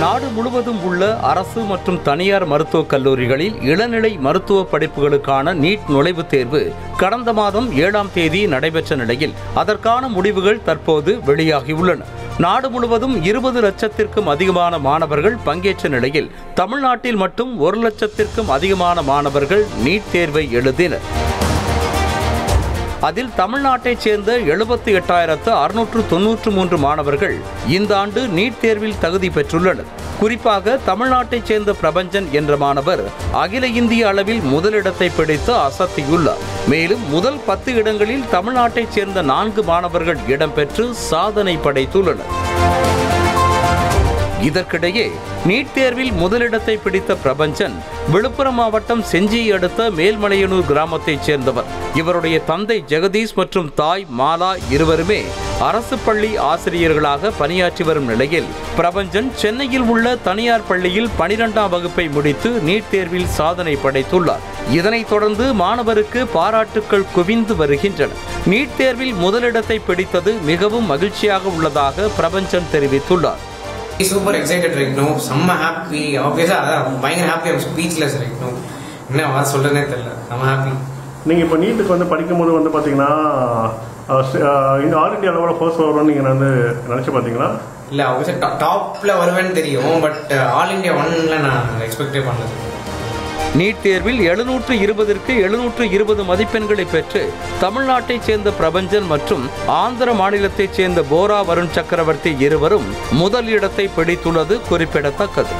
நாடு முழுவதும் உள்ள அரசு மற்றும் தனியார் மருத்துவக் கல்லூரிகளில் இளநிலை மருத்துவ படிப்புகளுக்கான நீட் நுழைவுத் தேர்வு கடந்த மாதம் ஏழாம் தேதி நடைபெற்ற நிலையில் அதற்கான முடிவுகள் தற்போது வெளியாகியுள்ளன. நாடு முழுவதும் இருபது லட்சத்திற்கும் அதிகமான மாணவர்கள் பங்கேற்ற நிலையில் தமிழ்நாட்டில் மட்டும் ஒரு லட்சத்திற்கும் அதிகமான மாணவர்கள் நீட் தேர்வை எழுதினர். அதில் தமிழ்நாட்டைச் சேர்ந்த எழுபத்தி எட்டாயிரத்து அறுநூற்று தொன்னூற்று மூன்று மாணவர்கள் இந்த ஆண்டு நீட் தேர்வில் தகுதி பெற்றுள்ளனர். குறிப்பாக தமிழ்நாட்டைச் சேர்ந்த பிரபஞ்சன் என்ற மாணவர் அகில இந்திய அளவில் முதலிடத்தை பிடித்து அசத்தியுள்ளார். மேலும் முதல் பத்து இடங்களில் தமிழ்நாட்டைச் சேர்ந்த நான்கு மாணவர்கள் இடம்பெற்று சாதனை படைத்துள்ளனர். இதற்கிடையே நீட் தேர்வில் முதலிடத்தை பிடித்த பிரபஞ்சன் விழுப்புரம் மாவட்டம் செஞ்சியை அடுத்த மேல்மலையனூர் கிராமத்தைச் சேர்ந்தவர். இவருடைய தந்தை ஜெகதீஷ் மற்றும் தாய் மாலா இருவருமே அரசு பள்ளி ஆசிரியர்களாக பணியாற்றி வரும் நிலையில் பிரபஞ்சன் சென்னையில் உள்ள தனியார் பள்ளியில் பனிரெண்டாம் வகுப்பை முடித்து நீட் தேர்வில் சாதனை படைத்துள்ளார். இதனைத் தொடர்ந்து மாணவருக்கு பாராட்டுக்கள் குவிந்து வருகின்றன. நீட் தேர்வில் முதலிடத்தை பிடித்தது மிகவும் மகிழ்ச்சியாக உள்ளதாக பிரபஞ்சன் தெரிவித்துள்ளார். சூப்பர் எக்ஸைட்டட் நோ செம்ம ஹாப்பி ஆப்வியஸா அதான் பயங்கர ஹாப்பி ஸ்பீச்லெஸ் நோ என்ன வர சொல்றேனே தெரியல. செம்ம ஹாப்பி நீங்கள் இப்போ நீட்டுக்கு வந்து படிக்கும்போது வந்து பார்த்தீங்கன்னா இந்த ஆல் இந்தியா லெவலில் ஃபர்ஸ்ட் வரும்னு நீங்கள் வந்து நினச்சி பார்த்தீங்களா இல்ல ஆப்வியஸா டாப்ல வருவேன்னு தெரியும் பட் ஆல் இந்தியா ஒன்ல நான் எக்ஸ்பெக்டே பண்ணல. நீட் தேர்வில் எழுநூற்று இருபதற்கு எழுநூற்று இருபது மதிப்பெண்களை பெற்று தமிழ்நாட்டைச் சேர்ந்த பிரபஞ்சன் மற்றும் ஆந்திர மாநிலத்தைச் சேர்ந்த போரா வருண் சக்கரவர்த்தி இருவரும் முதல் இடத்தை பிடித்துள்ளது குறிப்பிடத்தக்கது.